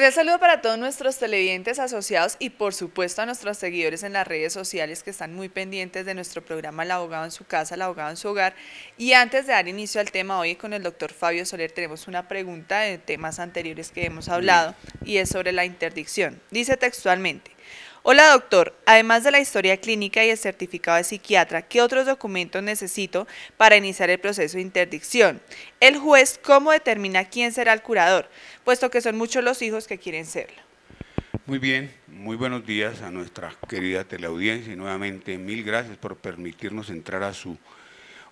Cordial saludo para todos nuestros televidentes asociados y por supuesto a nuestros seguidores en las redes sociales que están muy pendientes de nuestro programa El abogado en su casa, el abogado en su hogar. Y antes de dar inicio al tema hoy con el doctor Fabio Soler tenemos una pregunta de temas anteriores que hemos hablado y es sobre la interdicción. Dice textualmente, Hola doctor, además de la historia clínica y el certificado de psiquiatra, ¿qué otros documentos necesito para iniciar el proceso de interdicción? El juez, ¿cómo determina quién será el curador? Puesto que son muchos los hijos que quieren serlo. Muy bien, muy buenos días a nuestra querida teleaudiencia y nuevamente mil gracias por permitirnos entrar a su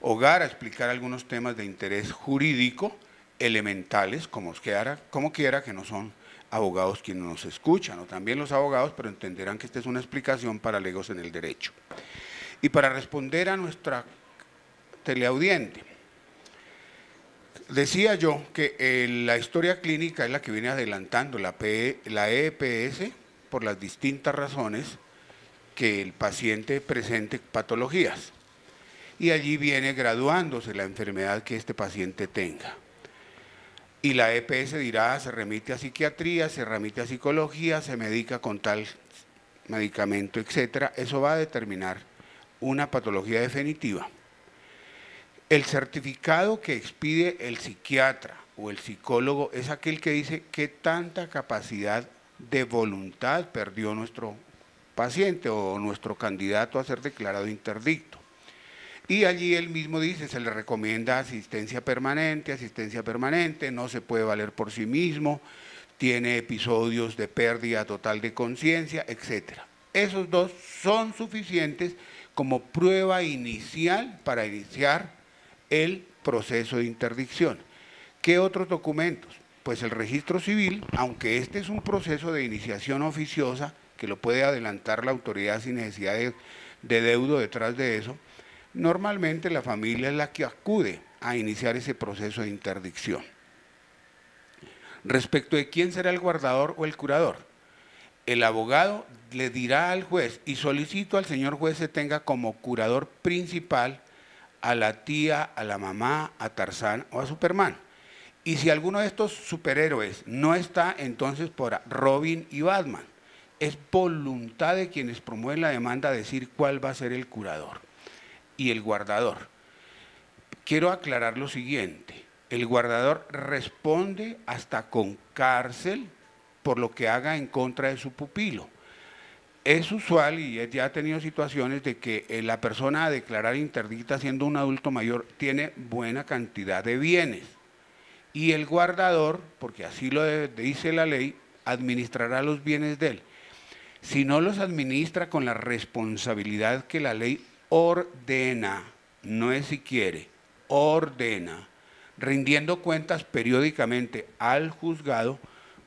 hogar a explicar algunos temas de interés jurídico elementales, como quiera, como quiera que no son abogados quienes nos escuchan, o también los abogados, pero entenderán que esta es una explicación para legos en el derecho. Y para responder a nuestra teleaudiente, decía yo que eh, la historia clínica es la que viene adelantando la, la EPS por las distintas razones que el paciente presente patologías. Y allí viene graduándose la enfermedad que este paciente tenga y la EPS dirá, se remite a psiquiatría, se remite a psicología, se medica con tal medicamento, etcétera. Eso va a determinar una patología definitiva. El certificado que expide el psiquiatra o el psicólogo es aquel que dice qué tanta capacidad de voluntad perdió nuestro paciente o nuestro candidato a ser declarado interdicto. Y allí él mismo dice, se le recomienda asistencia permanente, asistencia permanente, no se puede valer por sí mismo, tiene episodios de pérdida total de conciencia, etc. Esos dos son suficientes como prueba inicial para iniciar el proceso de interdicción. ¿Qué otros documentos? Pues el registro civil, aunque este es un proceso de iniciación oficiosa, que lo puede adelantar la autoridad sin necesidad de, de deudo detrás de eso, Normalmente la familia es la que acude a iniciar ese proceso de interdicción. Respecto de quién será el guardador o el curador, el abogado le dirá al juez y solicito al señor juez se tenga como curador principal a la tía, a la mamá, a Tarzán o a Superman. Y si alguno de estos superhéroes no está, entonces por Robin y Batman. Es voluntad de quienes promueven la demanda decir cuál va a ser el curador y el guardador. Quiero aclarar lo siguiente, el guardador responde hasta con cárcel por lo que haga en contra de su pupilo. Es usual y ya ha tenido situaciones de que eh, la persona a declarar interdicta siendo un adulto mayor tiene buena cantidad de bienes y el guardador, porque así lo dice la ley, administrará los bienes de él. Si no los administra con la responsabilidad que la ley ordena, no es si quiere, ordena, rindiendo cuentas periódicamente al juzgado,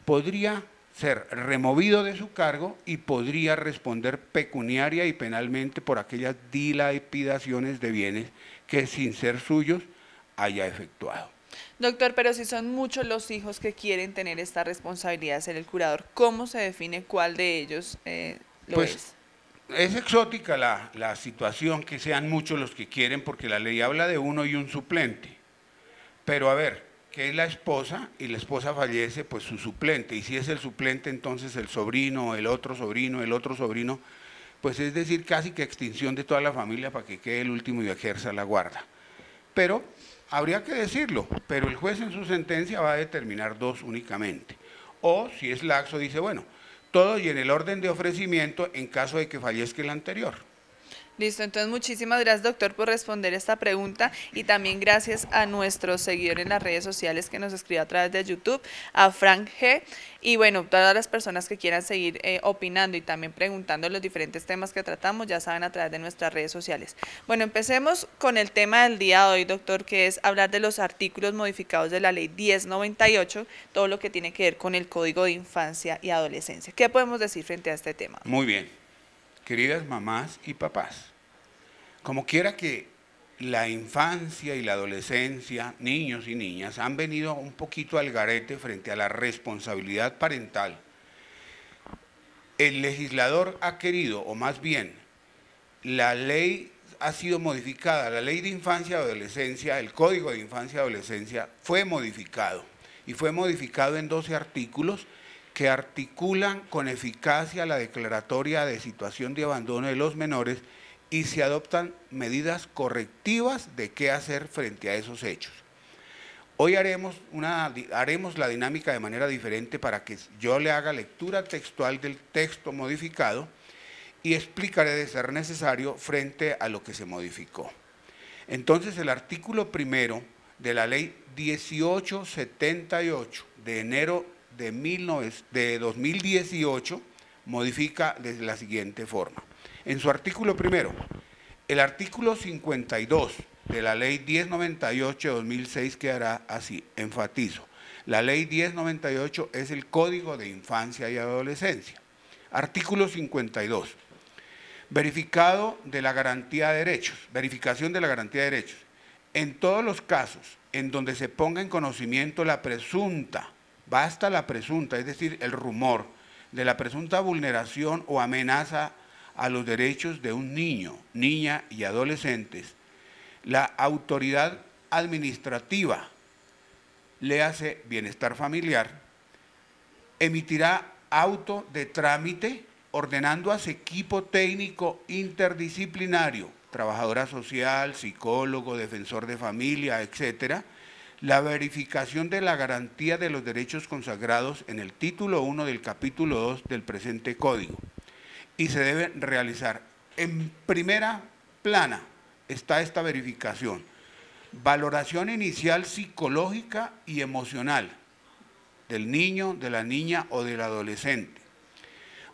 podría ser removido de su cargo y podría responder pecuniaria y penalmente por aquellas dilapidaciones de bienes que sin ser suyos haya efectuado. Doctor, pero si son muchos los hijos que quieren tener esta responsabilidad de ser el curador, ¿cómo se define cuál de ellos eh, lo pues, es? Es exótica la, situación que sean muchos los que quieren porque la ley habla de uno y un suplente. Pero a ver, que es la esposa y la esposa fallece, pues su suplente. Y si es el suplente, entonces el sobrino, el otro sobrino, el otro sobrino, pues es decir, casi que extinción de toda la familia para que quede el último y ejerza la guarda. Pero habría que decirlo, pero el juez en su sentencia va a determinar dos únicamente. O si es laxo, dice, bueno, todo y en el orden de ofrecimiento en caso de que fallezca el anterior. Listo, entonces muchísimas gracias doctor por responder esta pregunta y también gracias a nuestros seguidores en las redes sociales que nos escribió a través de YouTube, a Frank G. Y bueno, todas las personas que quieran seguir eh, opinando y también preguntando los diferentes temas que tratamos, ya saben a través de nuestras redes sociales. Bueno, empecemos con el tema del día de hoy, doctor, que es hablar de los artículos modificados de la ley 1098, todo lo que tiene que ver con el Código de Infancia y Adolescencia. ¿Qué podemos decir frente a este tema? Muy bien queridas mamás y papás, como quiera que la infancia y la adolescencia, niños y niñas, han venido un poquito al garete frente a la responsabilidad parental, el legislador ha querido, o más bien, la ley ha sido modificada, la ley de infancia y adolescencia, el código de infancia y adolescencia fue modificado y fue modificado en 12 artículos que articulan con eficacia la declaratoria de situación de abandono de los menores y se adoptan medidas correctivas de qué hacer frente a esos hechos. Hoy haremos, una, haremos la dinámica de manera diferente para que yo le haga lectura textual del texto modificado y explicaré de ser necesario frente a lo que se modificó. Entonces el artículo primero de la ley 1878 de enero de, de 2018 modifica de la siguiente forma. En su artículo primero, el artículo 52 de la ley 1098 de 2006 quedará así, enfatizo. La ley 1098 es el Código de Infancia y Adolescencia. Artículo 52. Verificado de la garantía de derechos, verificación de la garantía de derechos. En todos los casos en donde se ponga en conocimiento la presunta, basta la presunta, es decir, el rumor de la presunta vulneración o amenaza a los derechos de un niño, niña y adolescentes, la autoridad administrativa, le hace bienestar familiar, emitirá auto de trámite ordenando a su equipo técnico interdisciplinario, trabajadora social, psicólogo, defensor de familia, etcétera, la verificación de la garantía de los derechos consagrados en el título 1 del capítulo 2 del presente código. Y se debe realizar en primera plana está esta verificación. Valoración inicial psicológica y emocional del niño, de la niña o del adolescente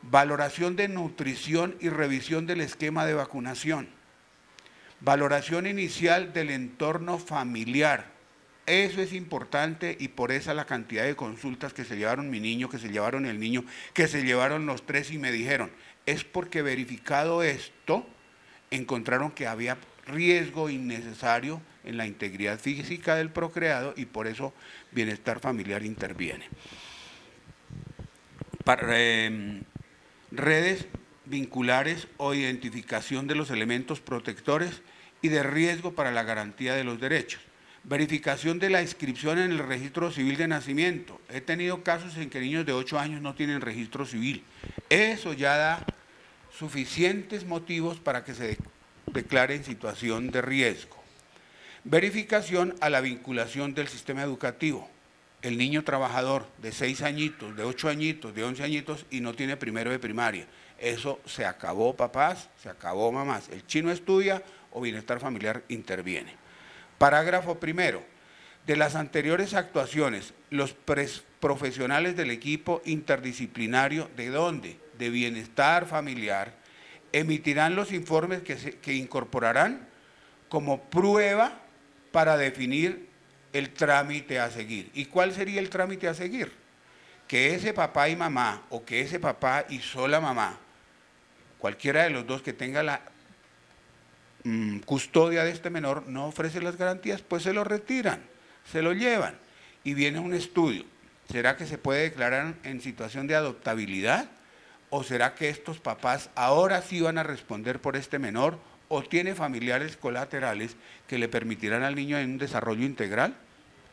valoración de nutrición y revisión del esquema de vacunación, valoración inicial del entorno familiar. Eso es importante y por esa la cantidad de consultas que se llevaron mi niño, que se llevaron el niño, que se llevaron los tres y me dijeron, es porque verificado esto, encontraron que había riesgo innecesario en la integridad física del procreado y por eso bienestar familiar interviene. Em, redes vinculares o identificación de los elementos protectores y de riesgo para la garantía de los derechos. Verificación de la inscripción en el registro civil de nacimiento. He tenido casos en que niños de 8 años no tienen registro civil. Eso ya da suficientes motivos para que se declare en situación de riesgo. Verificación a la vinculación del sistema educativo el niño trabajador de 6 añitos, de 8 añitos, de 11 añitos y no tiene primero de primaria. Eso se acabó, papás, se acabó, mamás. El chino estudia o bienestar familiar interviene. Parágrafo primero. De las anteriores actuaciones, los profesionales del equipo interdisciplinario, ¿de dónde? De bienestar familiar, emitirán los informes que, que incorporarán como prueba para definir el trámite a seguir. ¿Y cuál sería el trámite a seguir? Que ese papá y mamá o que ese papá y sola mamá, cualquiera de los dos que tenga la mm, custodia de este menor, no ofrece las garantías, pues se lo retiran, se lo llevan y viene un estudio. ¿Será que se puede declarar en situación de adoptabilidad? ¿O será que estos papás ahora sí van a responder por este menor o tiene familiares colaterales que le permitirán al niño un desarrollo integral?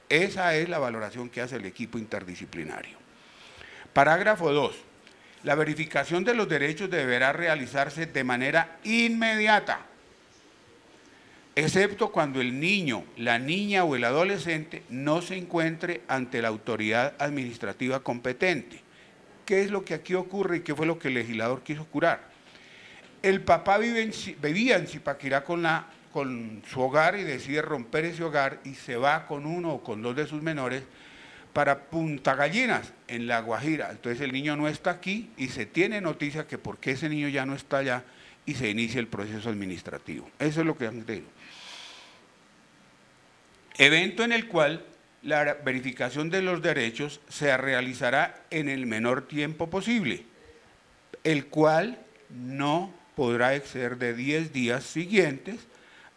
Esa es la valoración que hace el equipo interdisciplinario. Parágrafo 2. La verificación de los derechos deberá realizarse de manera inmediata, excepto cuando el niño, la niña o el adolescente no se encuentre ante la autoridad administrativa competente. ¿Qué es lo que aquí ocurre y qué fue lo que el legislador quiso curar? El papá vivía en Zipaquirá con, con su hogar y decide romper ese hogar y se va con uno o con dos de sus menores para Punta Gallinas, en La Guajira. Entonces el niño no está aquí y se tiene noticia que porque ese niño ya no está allá y se inicia el proceso administrativo. Eso es lo que han dicho. Evento en el cual la verificación de los derechos se realizará en el menor tiempo posible, el cual no podrá exceder de 10 días siguientes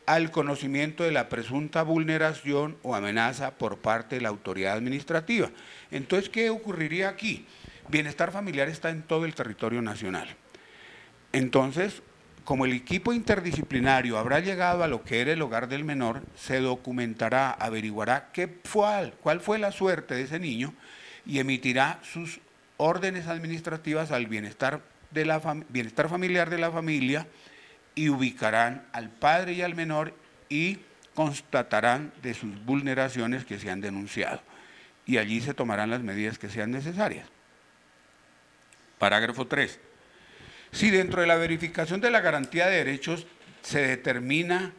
al conocimiento de la presunta vulneración o amenaza por parte de la autoridad administrativa. Entonces, ¿qué ocurriría aquí? Bienestar familiar está en todo el territorio nacional. Entonces, como el equipo interdisciplinario habrá llegado a lo que era el hogar del menor, se documentará, averiguará qué fue, cuál fue la suerte de ese niño y emitirá sus órdenes administrativas al bienestar, bienestar familiar de la familia y ubicarán al padre y al menor y constatarán de sus vulneraciones que se han denunciado. Y allí se tomarán las medidas que sean necesarias. Parágrafo 3. Si dentro de la verificación de la garantía de derechos se determina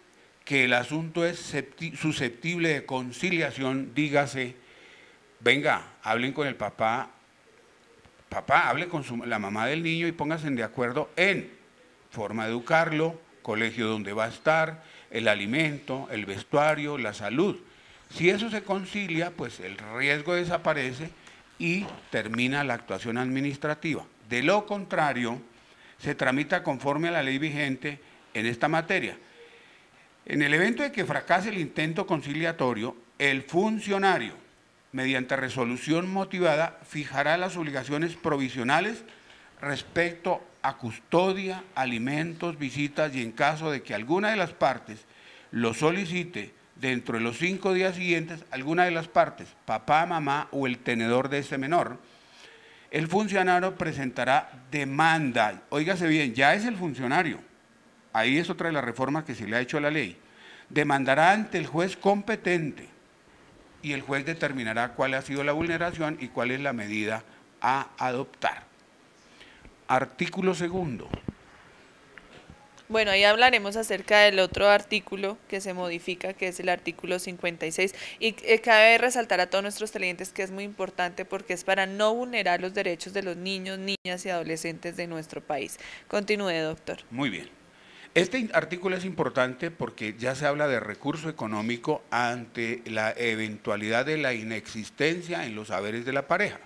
que el asunto es susceptible de conciliación, dígase, venga, hablen con el papá, papá, hable con la mamá del niño y pónganse de acuerdo en forma de educarlo, colegio donde va a estar, el alimento, el vestuario, la salud. Si eso se concilia, pues el riesgo desaparece y termina la actuación administrativa. De lo contrario, se tramita conforme a la ley vigente en esta materia. En el evento de que fracase el intento conciliatorio, el funcionario, mediante resolución motivada, fijará las obligaciones provisionales respecto a custodia, alimentos, visitas y en caso de que alguna de las partes lo solicite dentro de los cinco días siguientes, alguna de las partes, papá, mamá o el tenedor de ese menor, el funcionario presentará demanda. Óigase bien, ya es el funcionario ahí es otra de las reformas que se le ha hecho a la ley, demandará ante el juez competente y el juez determinará cuál ha sido la vulneración y cuál es la medida a adoptar. Artículo segundo. Bueno, ahí hablaremos acerca del otro artículo que se modifica, que es el artículo 56. Y eh, cabe resaltar a todos nuestros clientes que es muy importante porque es para no vulnerar los derechos de los niños, niñas y adolescentes de nuestro país. Continúe, doctor. Muy bien. Este artículo es importante porque ya se habla de recurso económico ante la eventualidad de la inexistencia en los saberes de la pareja.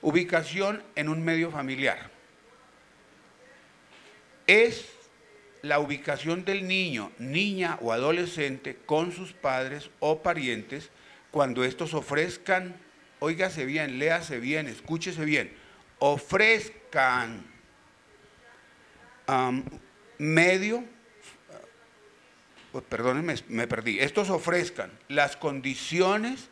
Ubicación en un medio familiar. Es la ubicación del niño, niña o adolescente con sus padres o parientes cuando estos ofrezcan, óigase bien, léase bien, escúchese bien, ofrezcan medio, pues, perdónenme, me perdí, estos ofrezcan las condiciones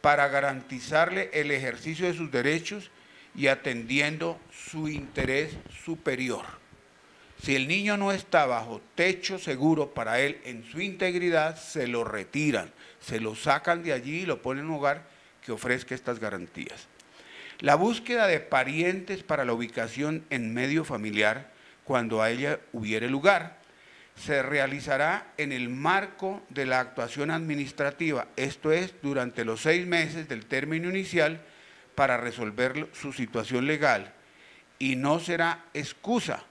para garantizarle el ejercicio de sus derechos y atendiendo su interés superior. Si el niño no está bajo techo seguro para él en su integridad, se lo retiran, se lo sacan de allí y lo ponen en un hogar que ofrezca estas garantías. La búsqueda de parientes para la ubicación en medio familiar cuando a ella hubiere lugar. Se realizará en el marco de la actuación administrativa, esto es, durante los seis meses del término inicial para resolver su situación legal y no será excusa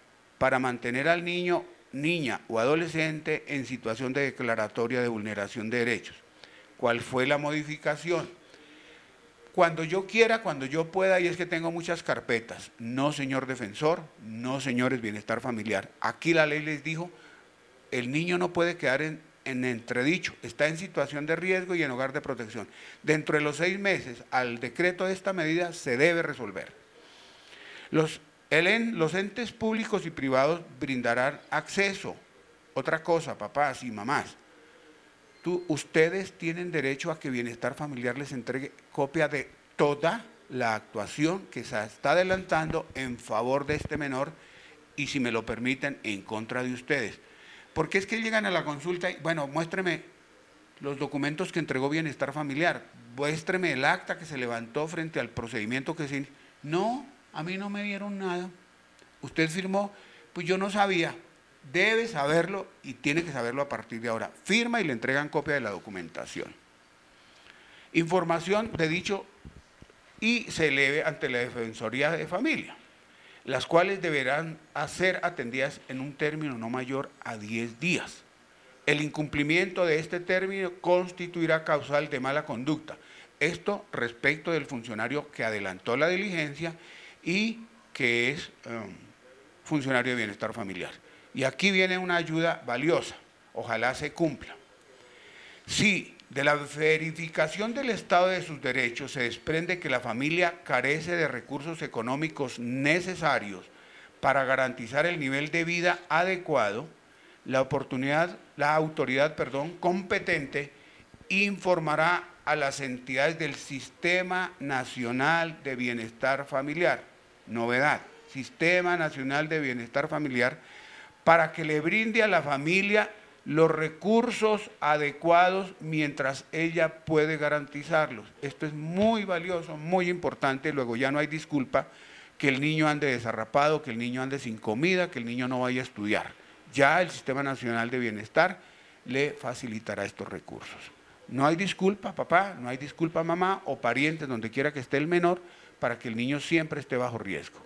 para mantener al niño, niña o adolescente en situación de declaratoria de vulneración de derechos. ¿Cuál fue la modificación? cuando yo quiera, cuando yo pueda, y es que tengo muchas carpetas. No, señor defensor, no, señores, bienestar familiar. Aquí la ley les dijo, el niño no puede quedar en, entredicho, está en situación de riesgo y en hogar de protección. Dentro de los seis meses, al decreto de esta medida se debe resolver. Los, los entes públicos y privados brindarán acceso. Otra cosa, papás y mamás, ustedes tienen derecho a que Bienestar Familiar les entregue copia de toda la actuación que se está adelantando en favor de este menor y, si me lo permiten, en contra de ustedes. Porque es que llegan a la consulta y, bueno, muéstreme los documentos que entregó Bienestar Familiar, muéstreme el acta que se levantó frente al procedimiento que se... No, a mí no me dieron nada. Usted firmó, pues yo no sabía debe saberlo y tiene que saberlo a partir de ahora. Firma y le entregan copia de la documentación. Información de dicho y se eleve ante la Defensoría de Familia, las cuales deberán ser atendidas en un término no mayor a 10 días. El incumplimiento de este término constituirá causal de mala conducta. Esto respecto del funcionario que adelantó la diligencia y que es um, funcionario de bienestar familiar. Y aquí viene una ayuda valiosa, ojalá se cumpla. Si de la verificación del estado de sus derechos se desprende que la familia carece de recursos económicos necesarios para garantizar el nivel de vida adecuado, la oportunidad, la autoridad, competente informará a las entidades del Sistema Nacional de Bienestar Familiar. Novedad, Sistema Nacional de Bienestar Familiar, para que le brinde a la familia los recursos adecuados mientras ella puede garantizarlos. Esto es muy valioso, muy importante, luego ya no hay disculpa que el niño ande desarrapado, que el niño ande sin comida, que el niño no vaya a estudiar. Ya el Sistema Nacional de Bienestar le facilitará estos recursos. No hay disculpa, papá, no hay disculpa, mamá o parientes, donde quiera que esté el menor, para que el niño siempre esté bajo riesgo.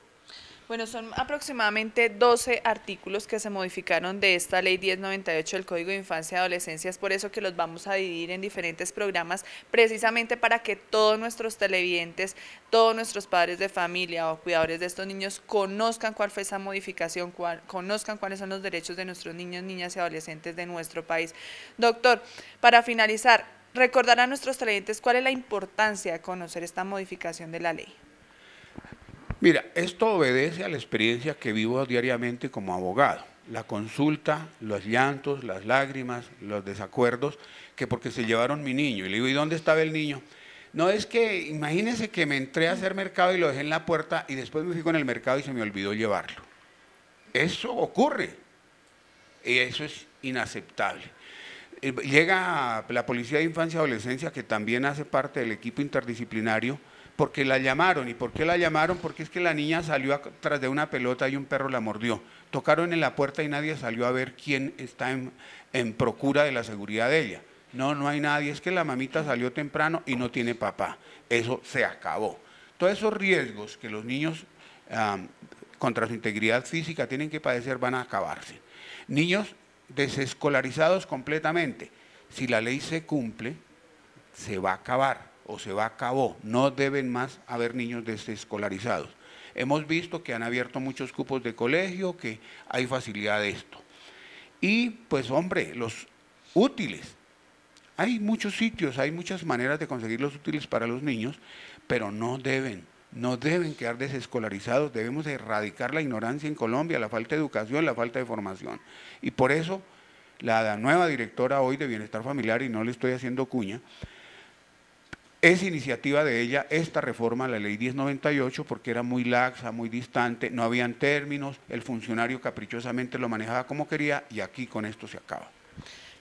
Bueno, son aproximadamente 12 artículos que se modificaron de esta ley 1098 del Código de Infancia y Adolescencia, es por eso que los vamos a dividir en diferentes programas, precisamente para que todos nuestros televidentes, todos nuestros padres de familia o cuidadores de estos niños conozcan cuál fue esa modificación, conozcan cuáles son los derechos de nuestros niños, niñas y adolescentes de nuestro país. Doctor, para finalizar, recordar a nuestros televidentes cuál es la importancia de conocer esta modificación de la ley. Mira, esto obedece a la experiencia que vivo diariamente como abogado. La consulta, los llantos, las lágrimas, los desacuerdos, que porque se llevaron mi niño. Y le digo, ¿y dónde estaba el niño? No es que, imagínese que me entré a hacer mercado y lo dejé en la puerta y después me fui con el mercado y se me olvidó llevarlo. Eso ocurre. Y eso es inaceptable. Eh, llega la Policía de Infancia y Adolescencia, que también hace parte del equipo interdisciplinario, porque la llamaron. ¿Y por qué la llamaron? Porque es que la niña salió tras de una pelota y un perro la mordió. Tocaron en la puerta y nadie salió a ver quién está en, procura de la seguridad de ella. No, no hay nadie. Es que la mamita salió temprano y no tiene papá. Eso se acabó. Todos esos riesgos que los niños contra su integridad física tienen que padecer van a acabarse. Niños desescolarizados completamente. Si la ley se cumple, se va a acabar o se va a acabó. No deben más haber niños desescolarizados. Hemos visto que han abierto muchos cupos de colegio, que hay facilidad de esto. Y pues hombre, los útiles. Hay muchos sitios, hay muchas maneras de conseguir los útiles para los niños, pero no deben, no deben quedar desescolarizados. Debemos erradicar la ignorancia en Colombia, la falta de educación, la falta de formación. Y por eso la nueva directora hoy de Bienestar Familiar, y no le estoy haciendo cuña, es iniciativa de ella esta reforma a la ley 1098 porque era muy laxa, muy distante, no habían términos, el funcionario caprichosamente lo manejaba como quería y aquí con esto se acaba.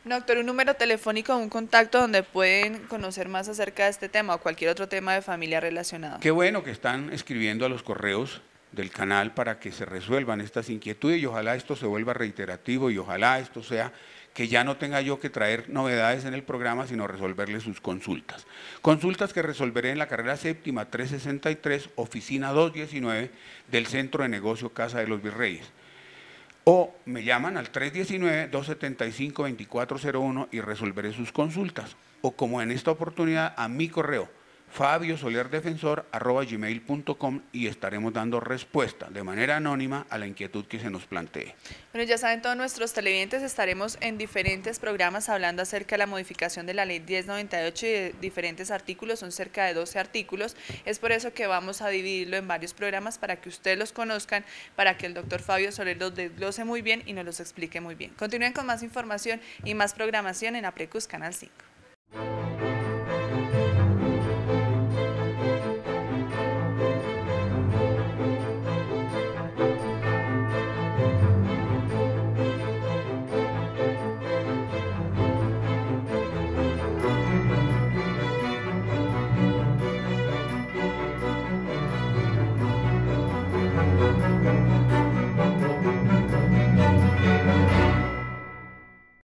Doctor, un número telefónico, un contacto donde pueden conocer más acerca de este tema o cualquier otro tema de familia relacionado. Qué bueno que están escribiendo a los correos del canal para que se resuelvan estas inquietudes y ojalá esto se vuelva reiterativo y ojalá esto sea que ya no tenga yo que traer novedades en el programa, sino resolverle sus consultas. Consultas que resolveré en la carrera séptima 363, oficina 219 del Centro de Negocio Casa de los Virreyes. O me llaman al 319-275-2401 y resolveré sus consultas. O como en esta oportunidad, a mi correo Fabio Soler Defensor gmail.com y estaremos dando respuesta de manera anónima a la inquietud que se nos plantee. Bueno, ya saben todos nuestros televidentes, estaremos en diferentes programas hablando acerca de la modificación de la ley 1098 y de diferentes artículos, son cerca de 12 artículos, es por eso que vamos a dividirlo en varios programas para que ustedes los conozcan, para que el doctor Fabio Soler los desglose muy bien y nos los explique muy bien. Continúen con más información y más programación en Aprecus Canal 5.